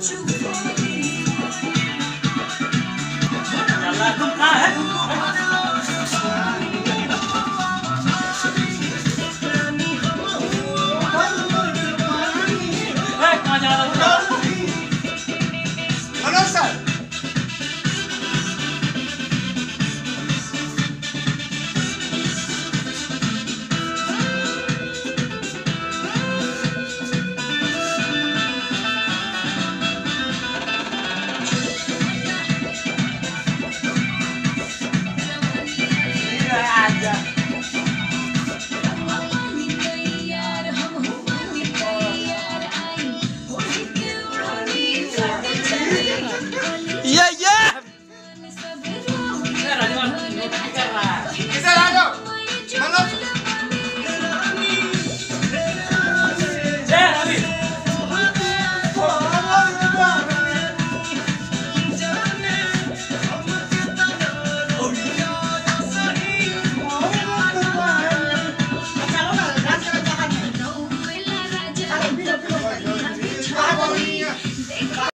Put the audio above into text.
what you want. Yeah.